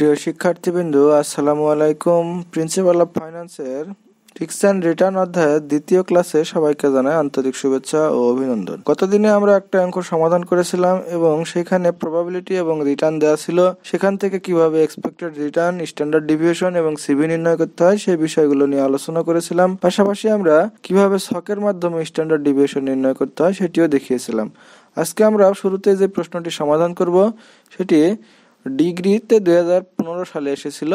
প্রিয় শিক্ষার্থীবৃন্দু, আসসালামু আলাইকুম। প্রিন্সিপাল অফ ফাইন্যান্সের রিক্স অ্যান্ড রিটার্ন অধ্যায়ের দ্বিতীয় ক্লাসে সবাইকে জানাই আন্তরিক শুভেচ্ছা ও অভিনন্দন। গতদিনে আমরা একটা অঙ্ক সমাধান করেছিলাম এবং সেখানে প্রবাবিলিটি এবং রিটার্ন দেওয়া ছিল। সেখান থেকে কীভাবে এক্সপেক্টেড রিটার্ন স্ট্যান্ডার্ড ডিভিয়েশন এবং সিভি নির্ণয় করতে হয় সেই বিষয়গুলো নিয়ে আলোচনা করেছিলাম। পাশাপাশি আমরা কীভাবে ছকের মাধ্যমে স্ট্যান্ডার্ড ডিভিয়েশন নির্ণয় করতে হয় সেটিও দেখিয়েছিলাম। আজকে আমরা শুরুতে যে প্রশ্নটি সমাধান করব, সেটি ডিগ্রিতে দুই হাজার পনেরো সালে এসেছিল।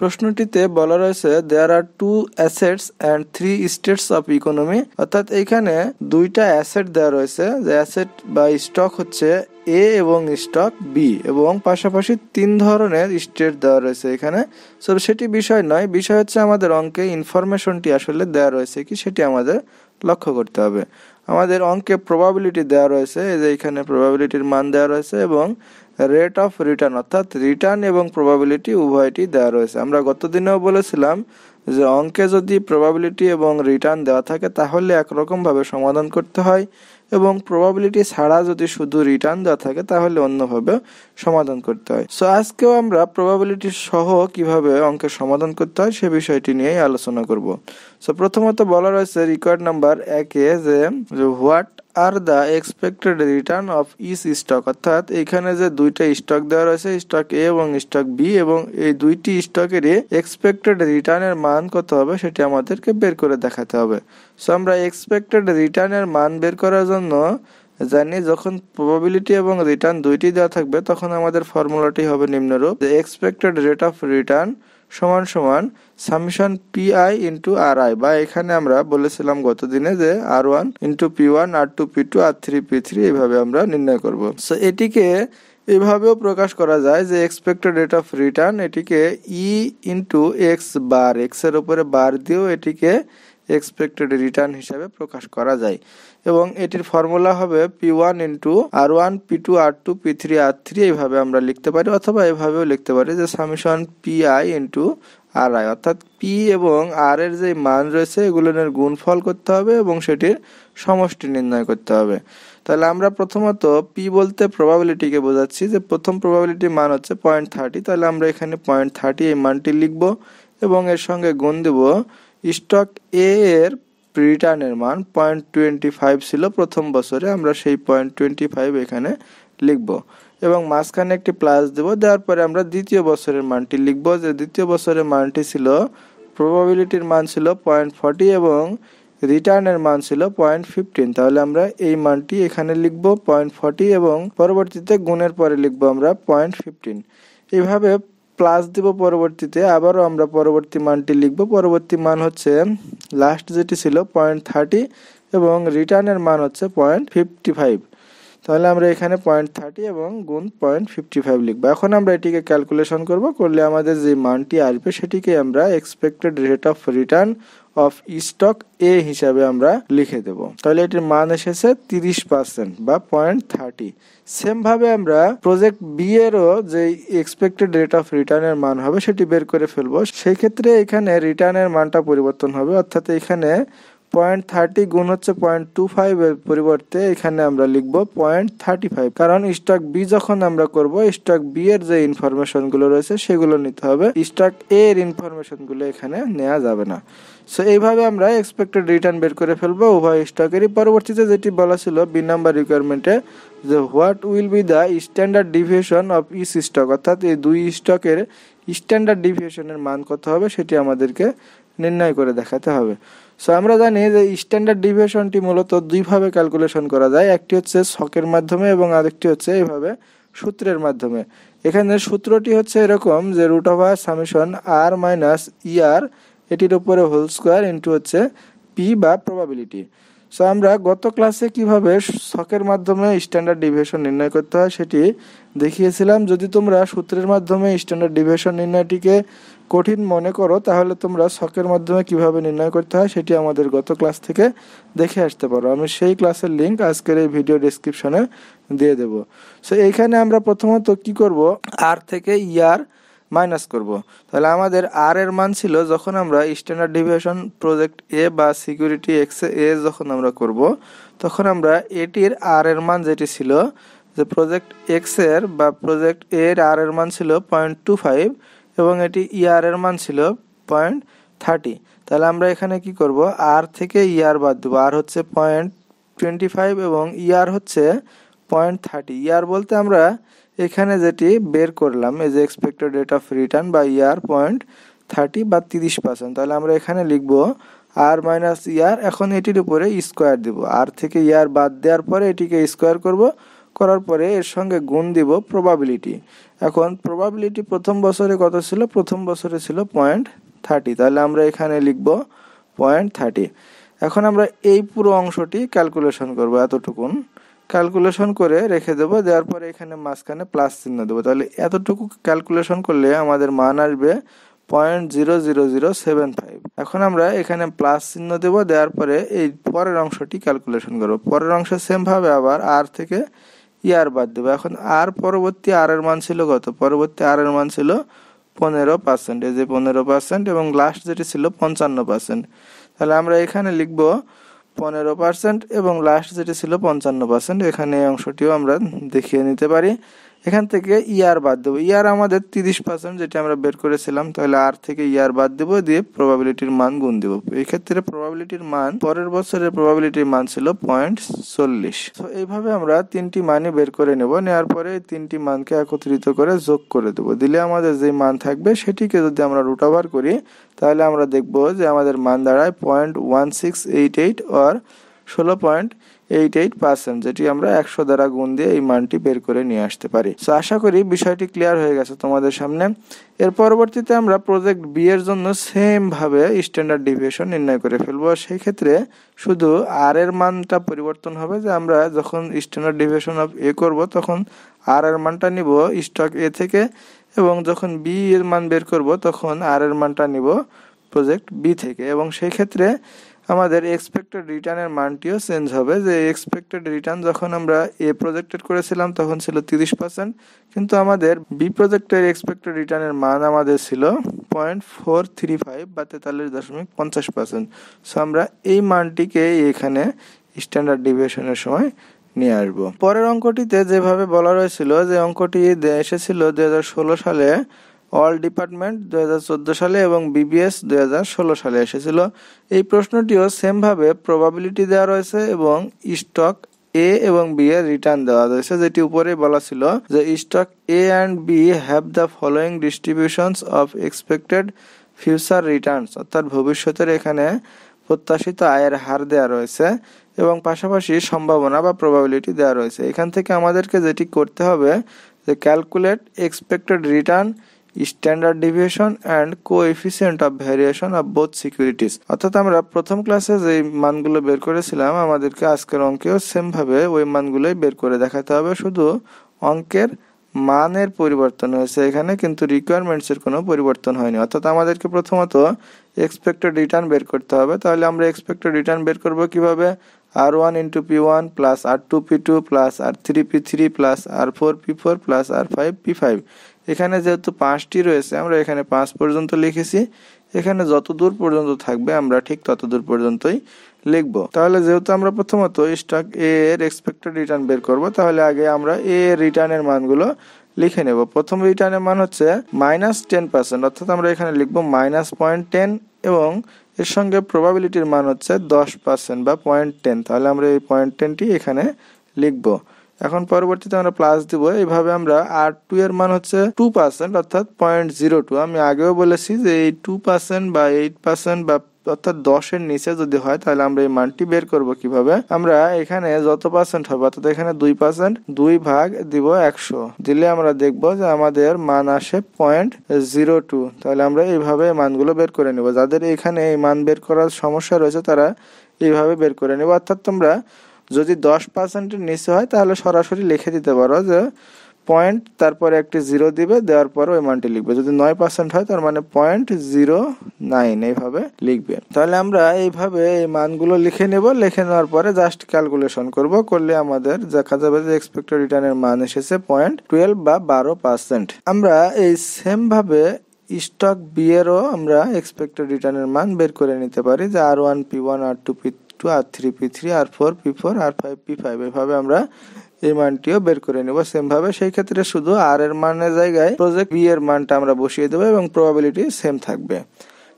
প্রশ্নটিতে বলা রয়েছে there are two assets and three states of economy অর্থাৎ এখানে দুইটা অ্যাসেট দেওয়া রয়েছে। যে অ্যাসেট বা স্টক হচ্ছে এ এবং স্টক বি এবং পাশাপাশি তিন ধরনের স্টেট দেওয়া রয়েছে এখানে। সো সেটি বিষয় নয়, বিষয় হচ্ছে আমাদের অঙ্কে ইনফরমেশনটি আসলে দেওয়া রয়েছে কি সেটি আমাদের লক্ষ্য করতে হবে। আমাদের অঙ্কে প্রবাবিলিটি দেওয়া রয়েছে, এই যে এখানে প্রবাবিলিটির মান দেওয়া রয়েছে এবং রেট অফ রিটার্ন অর্থাৎ রিটার্ন এবং প্রবাবিলিটি উভয়টি দেওয়া রয়েছে। আমরা গত দিনেও বলেছিলাম যে অঙ্কে যদি প্রবাবিলিটি এবং রিটার্ন দেওয়া থাকে তাহলে একরকমভাবে সমাধান করতে হয়। এবং প্রবাবিলিটি ছাড়া যদি শুধু রিটার্ন দেওয়া থাকে, তাহলে অন্যভাবে সমাধান করতে হয়। সো আজকেও আমরা প্রবাবিলিটি সহ কীভাবে অঙ্কের সমাধান করতে হয় সে বিষয়টি নিয়েই আলোচনা করব। সো প্রথমত বলা রয়েছে রিকোয়ার্ড নাম্বার একে যে what are the expected return of this stock অর্থাৎ এখানে যে দুইটা স্টক দেওয়া রয়েছে স্টক এ এবং স্টক বি এবং এই দুইটি স্টকেরই এক্সপেক্টেড রিটার্নের মান কত হবে সেটি আমাদেরকে বের করে দেখাতে হবে। সো আমরা এক্সপেক্টেড রিটার্নের মান বের করার জন্য জানি যখন প্রবাবিলিটি এবং রিটার্ন দুইটি দেওয়া থাকবে, তখন আমাদের ফর্মুলাটি হবে নিম্নরূপ। এক্সপেক্টেড রেট অফ রিটার্ন সমান সমান summation P I into R I বা এখানে আমরা বলেছিলাম গত দিনে যে R one into P one R two P two R three P three এইভাবে আমরা নির্ণয় করব। সো এটিকে এভাবেও প্রকাশ করা যায় যে এক্সপেক্টেড রেট অফ রিটার্ন এটিকে ই ইন্টু এক্স বার এক্সের উপরে বার দিয়েও এটিকে এক্সপেক্টেড রিটার্ন হিসাবে প্রকাশ করা যায়। এবং এটির ফর্মুলা হবে P one into R one P two R two P three R three এইভাবে আমরা লিখতে পারি অথবা এভাবেও লিখতে পারি যে summation P I into R I অর্থাৎ পি এবং আর এর যে মান রয়েছে এগুলোর গুণফল করতে হবে এবং সেটির সমষ্টি নির্ণয় করতে হবে। তাহলে আমরা প্রথমত পি বলতে প্রবাবিলিটিকে বোঝাচ্ছি যে প্রথম প্রবাবিলিটির মান হচ্ছে পয়েন্ট থার্টি তাহলে আমরা এখানে পয়েন্ট থার্টি এই মানটি লিখব এবং এর সঙ্গে গুণ দেব স্টক এ এর রিটার্নের মান পয়েন্ট টোয়েন্টি ফাইভ ছিল প্রথম বছরে, আমরা সেই পয়েন্ট টোয়েন্টি ফাইভ এখানে লিখব। এবং মাঝখানে একটি প্লাস দেব, দেওয়ার পরে আমরা দ্বিতীয় বছরের মানটি লিখব, যে দ্বিতীয় বছরের মানটি ছিল প্রবাবিলিটির মান ছিল পয়েন্ট ফর্টি এবং রিটার্নের মান ছিল পয়েন্ট ফিফটিন তাহলে আমরা এই মানটি এখানে লিখব পয়েন্ট ফর্টি এবং পরবর্তীতে গুণের পরে লিখব আমরা পয়েন্ট ফিফটিন এইভাবে প্লাস দিব পরবর্তীতে, আবারও আমরা পরবর্তী মানটি লিখব। পরবর্তী মান হচ্ছে লাস্ট যেটি ছিল পয়েন্ট থার্টি এবং রিটার্নের মান হচ্ছে পয়েন্ট ফিফটি ফাইভ তাহলে আমরা এখানে পয়েন্ট থার্টি এবং গুণ পয়েন্ট ফিফটি ফাইভ লিখব। এখন আমরা এটিকে ক্যালকুলেশন করব, করলে আমাদের যে মানটি আসবে সেটিকে আমরা expected rate of return of stock A হিসাবে আমরা লিখে দেব। তাহলে এটির মান এসেছে তিরিশ পার্সেন্ট বা পয়েন্ট থার্টি সেম ভাবে আমরা প্রজেক্ট বি এরও যে এক্সপেক্টেড রেট অফ রিটার্নের মান হবে, সেটি বের করে ফেলব। সেই ক্ষেত্রে এখানে রিটার্নের মানটা পরিবর্তন হবে। অর্থাৎ এখানে পয়েন্ট থার্টি গুণ হচ্ছে পয়েন্ট টু ফাইভ এর পরিবর্তে এখানে আমরা লিখব পয়েন্ট থার্টি ফাইভ কারণ স্টক বি যখন আমরা করব স্টক বি এর যে ইনফরমেশনগুলো রয়েছে সেগুলো নিতে হবে। স্টক এ এর ইনফরমেশনগুলো এখানে নেওয়া যাবে না। সো এইভাবে আমরা এক্সপেক্টেড রিটার্ন বের করে ফেলব উভয় স্টকেরই পরবর্তীতে যেটি বলা ছিল বি নাম্বার রিকোয়ারমেন্টে যে what will be the standard deviation of this stock অর্থাৎ এই দুই স্টকের স্ট্যান্ডার্ড ডিভিয়েশনের মান কত হবে সেটি আমাদেরকে নির্ণয় করে দেখাতে হবে। সো আমরা জানি যে স্ট্যান্ডার্ড ডিভিয়েশনটি মূলত দুইভাবে ক্যালকুলেশন করা যায়। একটি হচ্ছে শকের মাধ্যমে এবং আরেকটি হচ্ছে এইভাবে সূত্রের মাধ্যমে। এখানে সূত্রটি হচ্ছে এরকম যে root of R summation R minus ER এটির উপরে হোল স্কোয়ার ইন্টু হচ্ছে পি বা প্রবাবিলিটি সো আমরা গত ক্লাসে কীভাবে শকের মাধ্যমে স্ট্যান্ডার্ড ডিভিয়েশন নির্ণয় করতে হয় সেটি দেখিয়েছিলাম। যদি তোমরা সূত্রের মাধ্যমে স্ট্যান্ডার্ড ডিভিয়েশন নির্ণয়টিকে কঠিন মনে করো, তাহলে তোমরা শখের মাধ্যমে কীভাবে নির্ণয় করতে হয় সেটি আমাদের গত ক্লাস থেকে দেখে আসতে পারো। আমি সেই ক্লাসের লিঙ্ক আজকের এই ভিডিও ডিসক্রিপশনে দিয়ে দেব। সো এইখানে আমরা প্রথমত কি করব? আর থেকে ইয়ার মাইনাস করব। তাহলে আমাদের আর এর মান ছিল যখন আমরা স্ট্যান্ডার্ড ডিভিয়েশন প্রজেক্ট এ বা সিকিউরিটি এক্স এ যখন আমরা করব, তখন আমরা এটির আর এর মান যেটি ছিল, যে প্রজেক্ট এক্সের বা প্রজেক্ট এর আর এর মান ছিল পয়েন্ট টু ফাইভ এবং এটি ইয়ার এর মান ছিল পয়েন্ট থার্টি তাহলে আমরা এখানে কি করব? আর থেকে ইয়ার বাদ দেবো। আর হচ্ছে পয়েন্ট টোয়েন্টি ফাইভ এবং ইয়ার হচ্ছে পয়েন্ট থার্টি ইয়ার বলতে আমরা এখানে যেটি বের করলাম যে এক্সপেক্টেড রেট অফ রিটার্ন বা ইয়ার পয়েন্ট থার্টি বা তিরিশ পার্সেন্ট তাহলে আমরা এখানে লিখব আর মাইনাস ইয়ার এখন এটির উপরে স্কোয়ার দিব। আর থেকে ইয়ার বাদ দেওয়ার পরে এটিকে স্কোয়ার করব। করার পরে এর সঙ্গে গুণ দিব প্রবাবিলিটি এখন প্রবাবিলিটি প্রথম বছরে কত ছিল? প্রথম বছরে ছিল পয়েন্ট থার্টি তাহলে আমরা এখানে লিখব পয়েন্ট থার্টি এখন আমরা এই পুরো অংশটি ক্যালকুলেশন করব এতটুকুন। ক্যালকুলেশন করে রেখে দেবো, দেওয়ার পরে এখানে মাঝখানে প্লাস চিহ্ন দেবো। তাহলে এতটুকু ক্যালকুলেশন করলে আমাদের মান আসবে point zero zero zero seven five এখন আমরা এখানে প্লাস চিহ্ন দেব, দেওয়ার পরে এই পরের অংশটি ক্যালকুলেশন করব। পরের অংশ সেমভাবে আবার আর থেকে ইয়ার বাদ দেবো। এখন আর পরবর্তী আর এর মান ছিল কত? পরবর্তী আর এর মান ছিল পনেরো পার্সেন্ট এই যে পনেরো পার্সেন্ট এবং লাস্ট যেটি ছিল পঞ্চান্ন পার্সেন্ট তাহলে আমরা এখানে লিখব পনেরো পার্সেন্ট এবং লাস্ট যেটি ছিল পঞ্চান্ন পার্সেন্ট এখানে এই অংশটিও আমরা দেখিয়ে নিতে পারি। এখান থেকে ইয়ার বাদ দেবো। ইয়ার আমাদের তিরিশ পার্সেন্ট যেটা আমরা বের করেছিলাম, তাহলে আর থেকে ইয়ার বাদ দেবো, দিয়ে প্রবাবিলিটির মান গুণ দেবো। এই ক্ষেত্রে প্রবাবিলিটির মান পরের বছরের প্রবাবিলিটির মান ছিল পয়েন্ট চল্লিশ। তো এইভাবে আমরা তিনটি মানই বের করে নেব, নেওয়ার পরে এই তিনটি মানকে একত্রিত করে যোগ করে দেবো। দিলে আমাদের যে মান থাকবে, সেটিকে যদি আমরা রুট ওভার করি, তাহলে আমরা দেখব যে আমাদের মান দাঁড়ায় point one six eight eight আর ষোলো পয়েন্ট এইট এইট পার্সেন্ট যেটি আমরা একশো দ্বারা গুণ দিয়ে এই মানটি বের করে নিয়ে আসতে পারি। সো আশা করি বিষয়টি ক্লিয়ার হয়ে গেছে তোমাদের সামনে। এর পরবর্তীতে আমরা প্রজেক্ট বি এর জন্য সেম ভাবে স্ট্যান্ডার্ড ডিভিয়েশন নির্ণয় করে ফেলব। সেই ক্ষেত্রে শুধু আর এর মানটা পরিবর্তন হবে যে আমরা যখন স্ট্যান্ডার্ড ডিভিয়েশন অফ এ করব, তখন আর এর মানটা নিব স্টক এ থেকে, এবং যখন বি এর মান বের করব, তখন আর এর মানটা নিব প্রজেক্ট বি থেকে। এবং সেই ক্ষেত্রে আমাদের এক্সপেক্টেড রিটার্নের মানটিও চেঞ্জ হবে। যে এক্সপেক্টেড রিটার্ন যখন আমরা এ প্রজেক্টেড করেছিলাম, তখন ছিল তিরিশ পার্সেন্ট কিন্তু আমাদের বি প্রজেক্টের এক্সপেক্টেড রিটার্নের মান আমাদের ছিল পয়েন্ট ফোর থ্রি ফাইভ বা তেতাল্লিশ দশমিক পঞ্চাশ পার্সেন্ট সো আমরা এই মানটিকে এখানে স্ট্যান্ডার্ড ডিভিয়েশনের সময় নিয়ে আসব। পরের অঙ্কটিতে যেভাবে বলা রয়েছিল, যে অঙ্কটি এসেছিল দুই হাজার ষোলো সালে অল ডিপার্টমেন্ট দু হাজার চোদ্দ সালে এবং বিবিএস দু হাজার ষোলো সালে এসেছিল। এই প্রশ্নটিও সেমভাবে প্রবাবিলিটি দেওয়া রয়েছে এবং স্টক এ এবং বি এর রিটার্ন দেওয়া রয়েছে, যেটি উপরে বলা ছিল যে stock A and B have the following distributions of expected future returns অর্থাৎ ভবিষ্যতের এখানে প্রত্যাশিত আয়ের হার দেওয়া রয়েছে এবং পাশাপাশি সম্ভাবনা বা প্রবাবিলিটি দেওয়া রয়েছে। এখান থেকে আমাদেরকে যেটি করতে হবে যে calculate expected return standard deviation and coefficient of variation of both securities অর্থাৎ আমরা প্রথম ক্লাসে যে মানগুলো বের করেছিলাম, আমাদেরকে আজকের অঙ্কেও সেমভাবে ওই মানগুলোই বের করে দেখাতে হবে। শুধু অঙ্কের মানের পরিবর্তন হয়েছে এখানে, কিন্তু রিকোয়ারমেন্টসের কোনো পরিবর্তন হয়নি। অর্থাৎ আমাদেরকে প্রথমত এক্সপেক্টেড রিটার্ন বের করতে হবে। তাহলে আমরা এক্সপেক্টেড রিটার্ন বের করব কীভাবে? R one into P one plus R two P two plus R three P three plus R four P four plus R five P five এখানে যেহেতু পাঁচটি রয়েছে, আমরা এখানে পাঁচ পর্যন্ত লিখেছি। এখানে যত দূর পর্যন্ত থাকবে, আমরা ঠিক তত দূর পর্যন্তই লিখব। তাহলে যেহেতু আমরা প্রথমত স্টক এ এর এক্সপেক্টেড রিটার্ন বের করব, তাহলে আগে আমরা এ এর রিটার্নের মানগুলো লিখে নেব। প্রথম রিটার্নের মান হচ্ছে মাইনাস টেন পার্সেন্ট অর্থাৎ আমরা এখানে লিখব মাইনাস পয়েন্ট টেন এবং এর সঙ্গে প্রবাবিলিটির মান হচ্ছে দশ পার্সেন্ট বা পয়েন্ট টেন তাহলে আমরা এই পয়েন্ট টেনটি এখানে লিখব। এখন পরবর্তীতে আমরা প্লাস দিব। এইভাবে আমরা আর টু এর মান হচ্ছে টু পার্সেন্ট অর্থাৎ পয়েন্ট জিরো টু আমি আগেও বলেছি যে এই টু পার্সেন্ট বা এইট পার্সেন্ট বা অর্থাৎ দশের নিচে যদি হয়, তাহলে আমরা এই মানটি বের করব কীভাবে? আমরা এখানে যত পার্সেন্ট হবে, অর্থাৎ এখানে দুই পার্সেন্ট দুই ভাগ দিব একশো। দিলে আমরা দেখব যে আমাদের মান আসে পয়েন্ট জিরো টু তাহলে আমরা এইভাবে মানগুলো বের করে নেব। যাদের এখানে এই মান বের করার সমস্যা রয়েছে, তারা এইভাবে বের করে নেব। অর্থাৎ তোমরা যদি দশ পার্সেন্টের নিচে হয়, তাহলে সরাসরি লিখে দিতে পারো যে পয়েন্ট তারপরে একটি জিরো দিবে, দেওয়ার পর ওই মানটি লিখবে। যদি নয় পার্সেন্ট হয়, তার মানে পয়েন্ট জিরো নাইন এইভাবে লিখবে। তাহলে আমরা এইভাবে এই মানগুলো লিখে নেব। লিখে নেওয়ার পরে জাস্ট ক্যালকুলেশন করব। করলে আমাদের দেখা যাবে যে এক্সপেক্টেড রিটার্নের মান এসেছে পয়েন্ট টুয়েলভ বা বারো পার্সেন্ট আমরা এই সেম ভাবে স্টক বি এরও আমরা এক্সপেক্টেড রিটার্নের মান বের করে নিতে পারি, যে R one P one R two P two R three P three R four P four R five P five এভাবে আমরা এই মানটিও বের করে নেব। সেম ভাবে সেই ক্ষেত্রে শুধু আর এর মানের জায়গায় প্রজেক্ট বি এর মানটা আমরা বসিয়ে দেবো এবং প্রবাবিলিটি সেম থাকবে।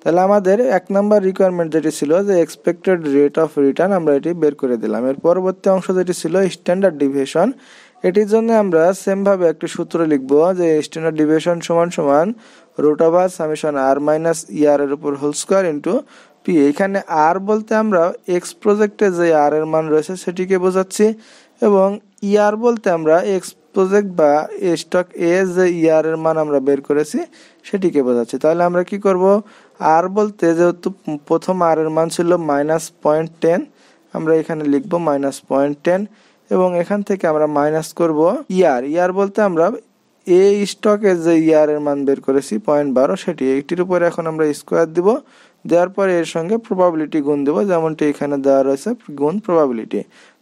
তাহলে আমাদের এক নাম্বার রিকোয়ারমেন্ট যেটি ছিল যে এক্সপেক্টেড রেট অফ রিটার্ন আমরা এটি বের করে দিলাম। এর পরবর্তী অংশ যেটি ছিল স্ট্যান্ডার্ড ডিভিয়েশন এটির জন্য আমরা সেম ভাবে একটি সূত্র লিখব যে স্ট্যান্ডার্ড ডিভিয়েশন সমান সমান root over R minus ER এর উপর হোল স্কোয়ার ইন্টু পি এখানে আর বলতে আমরা এক্স প্রজেক্টে যে আর এর মান রয়েছে সেটিকে বোঝাচ্ছি এবং ইয়ার বলতে আমরা এক্স প্রজেক্ট বা স্টক এ যে ইয়ার এর মান আমরা বের করেছি সেটিকে বোঝাচ্ছি। তাহলে আমরা কি করব? আর বলতে যেহেতু প্রথম আর এর মান ছিল মাইনাস পয়েন্ট টেন আমরা এখানে লিখব মাইনাস পয়েন্ট টেন এবং এখান থেকে আমরা মাইনাস করব ইয়ার ইয়ার বলতে আমরা এ স্টকের যে ইয়ার এর মান বের করেছি পয়েন্ট বারো, সেটি এইটির উপরে এখন আমরা স্কোয়ার দিব। দেওয়ার পরে এর সঙ্গে প্রবাবিলিটি গুণ দেবো যেমনটি এখানে দেওয়া রয়েছে গুণ প্রবাবিলিটি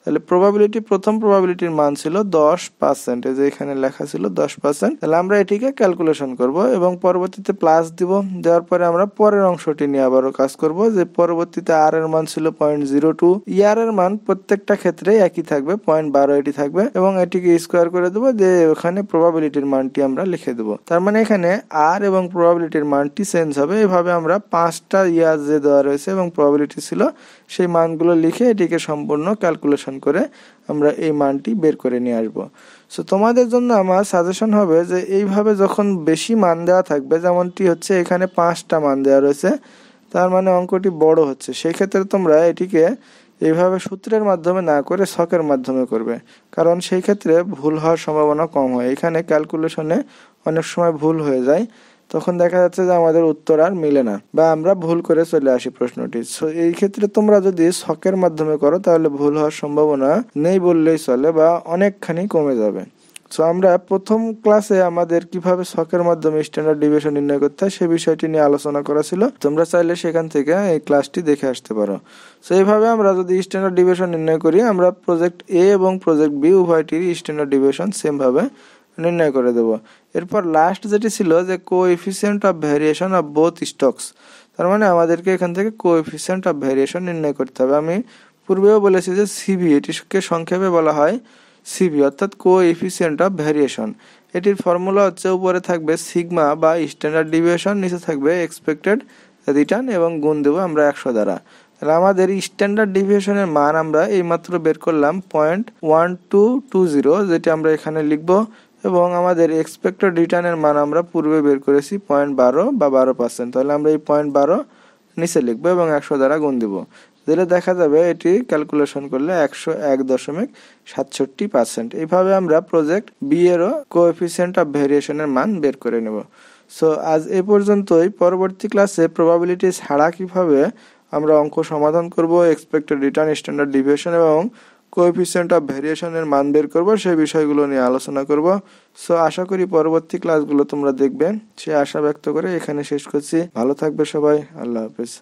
তাহলে প্রবাবিলিটি প্রথম প্রবাবিলিটির মান ছিল দশ পার্সেন্ট এই যে এখানে লেখা ছিল দশ পার্সেন্ট তাহলে আমরা এটিকে ক্যালকুলেশন করব এবং পরবর্তীতে প্লাস দিব। দেওয়ার পরে আমরা পরের অংশটি নিয়ে আবারও কাজ করব যে পরবর্তীতে আর এর মান ছিল পয়েন্ট জিরো টু ইয়ার এর মান প্রত্যেকটা ক্ষেত্রে একই থাকবে পয়েন্ট বারো এটি থাকবে এবং এটিকে স্কোয়ার করে দেবো যে ওখানে প্রবাবিলিটির মানটি আমরা লিখে দেবো। তার মানে এখানে আর এবং প্রবাবিলিটির মানটি চেঞ্জ হবে। এভাবে আমরা পাঁচটা ইয়ার যে দেওয়া রয়েছে এবং প্রবাবিলিটি ছিল সেই মানগুলো লিখে এটিকে সম্পূর্ণ ক্যালকুলেশন করে আমরা এই মানটি বের করে নিয়ে আসব। সো তোমাদের জন্য আমার সাজেশন হবে যে এইভাবে যখন বেশি মান দেওয়া থাকবে, যেমনটি হচ্ছে এখানে পাঁচটা মান দেওয়া রয়েছে, তার মানে অঙ্কটি বড় হচ্ছে। সেই ক্ষেত্রে তোমরা এটিকে এইভাবে সূত্রের মাধ্যমে না করে ছকের মাধ্যমে করবে, কারণ সেই ক্ষেত্রে ভুল হওয়ার সম্ভাবনা কম হয়। এখানে ক্যালকুলেশনে অনেক সময় ভুল হয়ে যায়। তখন দেখা যাচ্ছে যে আমাদের উত্তর আর মিলে না, বা আমরা ভুল করে চলে আসি প্রশ্নটি। এই ক্ষেত্রে তোমরা যদি ছকের মাধ্যমে করো, তাহলে ভুল হওয়ার সম্ভাবনা নেই বললেই চলে, বা অনেকখানি কমে যাবে। সো আমরা প্রথম ক্লাসে আমাদের কীভাবে ছকের মাধ্যমে স্ট্যান্ডার্ড ডিভিশন নির্ণয় করতে হয়, সে বিষয়টি নিয়ে আলোচনা করা ছিল। তোমরা চাইলে সেখান থেকে এই ক্লাসটি দেখে আসতে পারো। সো এইভাবে আমরা যদি স্ট্যান্ডার্ড ডিভিশন নির্ণয় করি, আমরা প্রজেক্ট এ এবং প্রজেক্ট বি উভয়টির স্ট্যান্ডার্ড ডিভিশন সেম ভাবে নির্ণয় করে দেব। এরপর লাস্ট যেটি ছিল যে coefficient of variation of both stocks তার মানে আমাদেরকে এখান থেকে কো এফিসিয়েন্ট অফ ভ্যারিয়েশন নির্ণয় করতে হবে। আমি পূর্বেও বলেছি যে সিভি এটিকে সংক্ষেপে বলা হয় সিভি অর্থাৎ কো এফিসিয়েন্ট অফ ভ্যারিয়েশন এটির ফর্মুলা হচ্ছে উপরে থাকবে সিগমা বা স্ট্যান্ডার্ড ডিভিয়েশন নিচে থাকবে এক্সপেক্টেড রিটার্ন এবং গুণ দেবো আমরা একশো দ্বারা। তাহলে আমাদের স্ট্যান্ডার্ড ডিভিয়েশনের মান আমরা এইমাত্র বের করলাম point one two two zero যেটি আমরা এখানে লিখব এবং আমাদের এক্সপেক্টেড রিটার্নের মান আমরা পূর্বে বের করেছি পয়েন্ট বারো বা বারো পার্সেন্ট তাহলে আমরা এই পয়েন্ট বারো নিচে লিখব এবং একশো দ্বারা গুণ দিব। দিলে দেখা যাবে এটি ক্যালকুলেশন করলে একশো এক দশমিক সাতষট্টি পার্সেন্ট এইভাবে আমরা প্রজেক্ট বি এরও কোএফিসিয়েন্ট অফ ভেরিয়েশনের মান বের করে নেব। সো আজ এ পর্যন্তই। পরবর্তী ক্লাসে প্রবাবিলিটি ছাড়া কীভাবে আমরা অঙ্ক সমাধান করব এক্সপেক্টেড রিটার্ন স্ট্যান্ডার্ড ডিভিয়েশন এবং কোএফিসিয়েন্ট অফ ভ্যারিয়েশনের মান বের করব, সেই বিষয়গুলো নিয়ে আলোচনা করব। সো আশা করি পরবর্তী ক্লাসগুলো তোমরা দেখবে। সে আশা ব্যক্ত করে এখানে শেষ করছি। ভালো থাকবে সবাই। আল্লাহ হাফেজ।